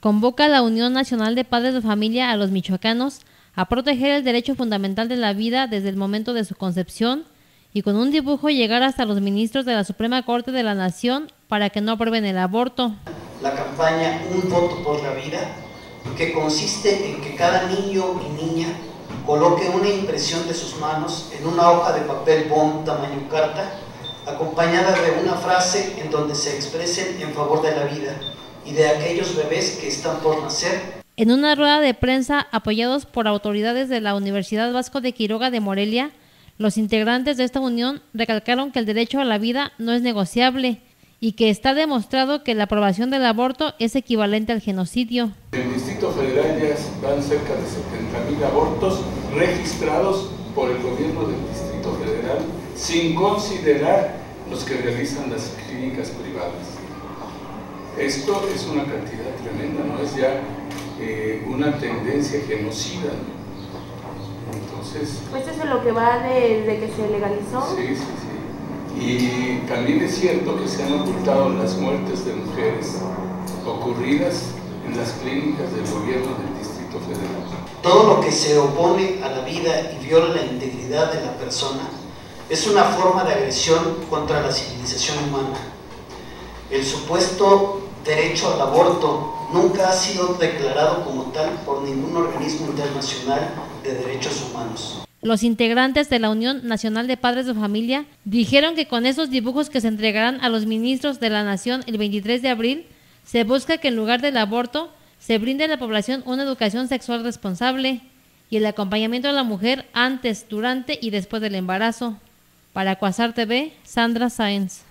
convoca a la Unión Nacional de Padres de Familia a los michoacanos a proteger el derecho fundamental de la vida desde el momento de su concepción y con un dibujo llegar hasta los ministros de la Suprema Corte de la Nación para que no aprueben el aborto. La campaña Un voto por la vida, que consiste en que cada niño y niña coloque una impresión de sus manos en una hoja de papel bond tamaño carta, acompañada de una frase en donde se expresen en favor de la vida y de aquellos bebés que están por nacer. En una rueda de prensa apoyados por autoridades de la Universidad Vasco de Quiroga de Morelia, los integrantes de esta unión recalcaron que el derecho a la vida no es negociable y que está demostrado que la aprobación del aborto es equivalente al genocidio. En el Distrito Federal ya van cerca de 70.000 abortos registrados por el gobierno del Distrito Federal sin considerar los que realizan las clínicas privadas. Esto es una cantidad tremenda, no es ya eh, una tendencia genocida. Entonces, pues eso es lo que va desde que se legalizó. Sí, sí, sí. Y también es cierto que se han ocultado las muertes de mujeres ocurridas en las clínicas del gobierno del Distrito Federal. Todo lo que se opone a la vida y viola la integridad de la persona es una forma de agresión contra la civilización humana. El supuesto derecho al aborto nunca ha sido declarado como tal por ningún organismo internacional de derechos humanos. Los integrantes de la Unión Nacional de Padres de Familia dijeron que con esos dibujos que se entregarán a los ministros de la Nación el 23 de abril, se busca que en lugar del aborto se brinde a la población una educación sexual responsable y el acompañamiento a la mujer antes, durante y después del embarazo. Para Cuasar TV, Sandra Sáenz.